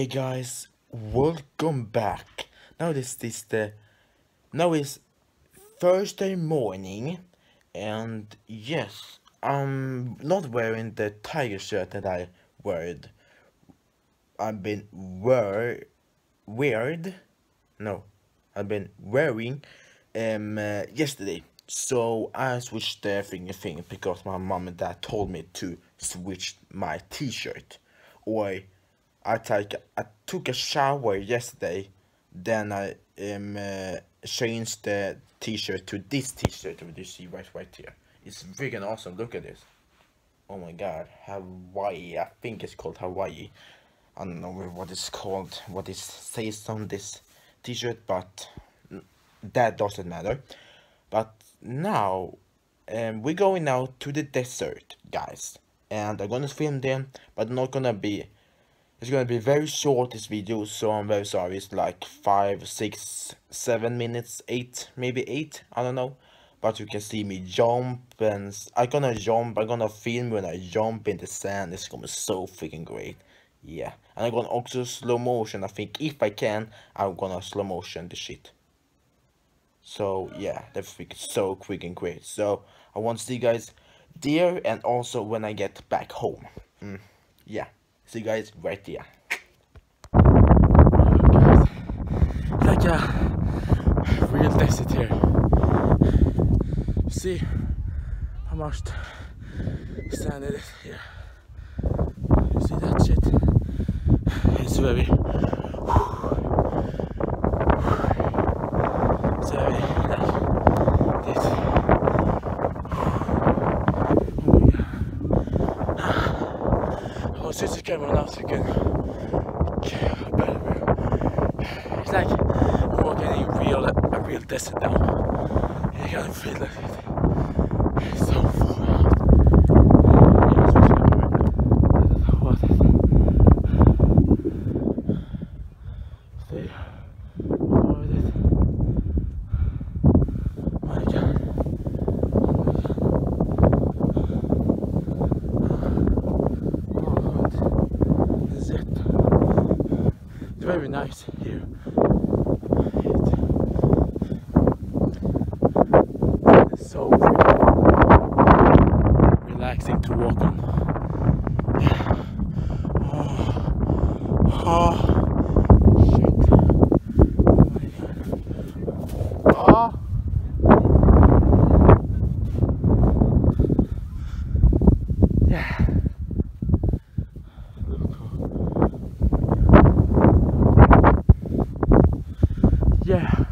Okay guys, welcome back. Now this is the now is Thursday morning and yes, I'm not wearing the tiger shirt that I wore. I've been wear weird no I've been wearing um uh, yesterday so I switched the finger thing because my mom and dad told me to switch my t-shirt or I take I took a shower yesterday then I um uh, changed the t-shirt to this t-shirt what you see right right here. It's freaking awesome. Look at this. Oh my god. Hawaii. I think it's called Hawaii. I don't know what it's called what it says on this t-shirt but that doesn't matter. But now um, we're going now to the desert guys. And I'm gonna film them but not gonna be it's gonna be very short this video so I'm very sorry. It's like five six seven minutes eight maybe eight I don't know. But you can see me jump and I'm gonna jump I'm gonna film when I jump in the sand. It's gonna be so freaking great. Yeah. And I'm gonna also slow motion. I think if I can I'm gonna slow motion the shit. So yeah that's so quick and great. So I want to see you guys there and also when I get back home. Mm, yeah see you guys right there. Like a real desert here. See how much sand it is here. You see that shit? It's very it's very like this oh my god I'll switch the camera now so you can better view it's like walking in real a real desert now. You can feel it it's so far out Yeah, switch the camera. What? See? What is it? My God. Oh, what is it? It's very nice here. It's so relaxing to walk on. Oh, oh, shit. Oh, oh my god. Oh. Yeah. Yeah.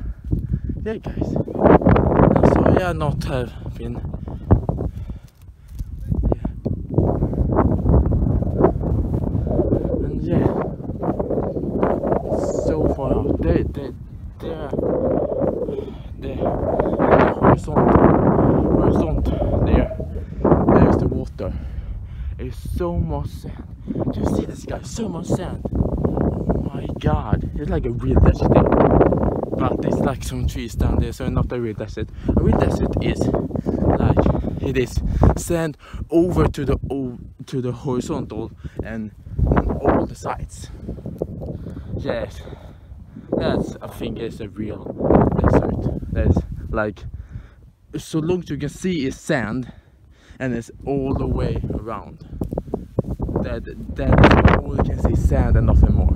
Uh, yeah, guys. I'm sorry I not have been. Yeah. And yeah. So far out. There, there, there. There. The horizon. Horizon. There. There's the water. It's so much sand. Do you see this guy? So much sand. Oh my god. It's like a real desert thing. But it's like some trees down there, so not a real desert. A real desert is like it is sand over to the to the horizontal and on all the sides. Yes, that's I think is a real desert. That's like so long as you can see is sand, and it's all the way around. That that all you can see sand and nothing more.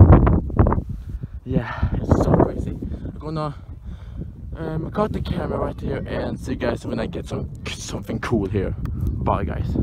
Yeah, it's so crazy. I'm gonna um, cut the camera right here and see you guys when I get some something cool here. Bye guys.